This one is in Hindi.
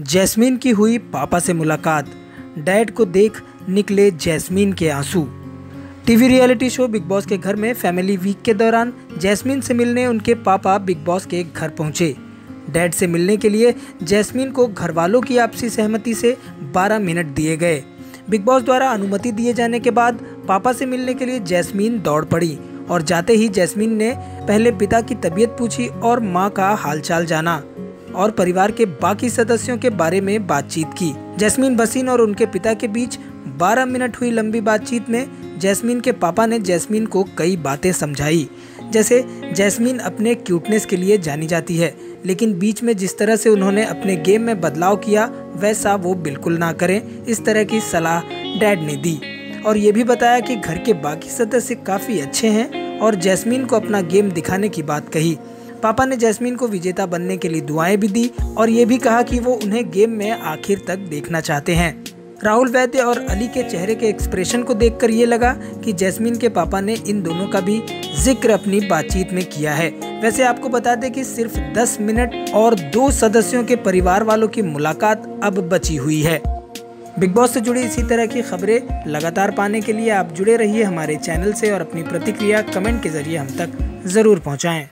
जैस्मीन की हुई पापा से मुलाकात। डैड को देख निकले जैस्मीन के आँसू। TV reality show Bigg Boss के घर में फैमिली वीक के दौरान जैस्मीन से मिलने उनके पापा बिग बॉस के घर पहुँचे। डैड से मिलने के लिए जैस्मीन को घर वालों की आपसी सहमति से 12 मिनट दिए गए। बिग बॉस द्वारा अनुमति दिए जाने के बाद पापा से मिलने के लिए जैस्मीन दौड़ पड़ी और जाते ही जैस्मीन ने पहले पिता की तबीयत पूछी और माँ का हालचाल जाना। और परिवार के बाकी सदस्यों के बारे में बातचीत की। जैस्मीन बसीन और उनके पिता के बीच 12 मिनट हुई लंबी बातचीत में जैस्मीन के पापा ने जैस्मीन को कई बातें समझाई। जैसे, जैस्मीन अपने क्यूटनेस के लिए जानी जाती है, लेकिन बीच में जिस तरह से उन्होंने अपने गेम में बदलाव किया, वैसा वो बिल्कुल ना करें, इस तरह की सलाह डैड ने दी। और ये भी बताया कि घर के बाकी सदस्य काफ़ी अच्छे हैं और जैस्मीन को अपना गेम दिखाने की बात कही। पापा ने जैस्मीन को विजेता बनने के लिए दुआएँ भी दी और ये भी कहा कि वो उन्हें गेम में आखिर तक देखना चाहते हैं। राहुल वैद्य और अली के चेहरे के एक्सप्रेशन को देखकर ये लगा कि जैस्मीन के पापा ने इन दोनों का भी ज़िक्र अपनी बातचीत में किया है। वैसे आपको बता दें कि सिर्फ़ 10 मिनट और दो सदस्यों के परिवार वालों की मुलाकात अब बची हुई है। बिग बॉस से जुड़ी इसी तरह की खबरें लगातार पाने के लिए आप जुड़े रहिए हमारे चैनल से और अपनी प्रतिक्रिया कमेंट के ज़रिए हम तक ज़रूर पहुंचाएँ।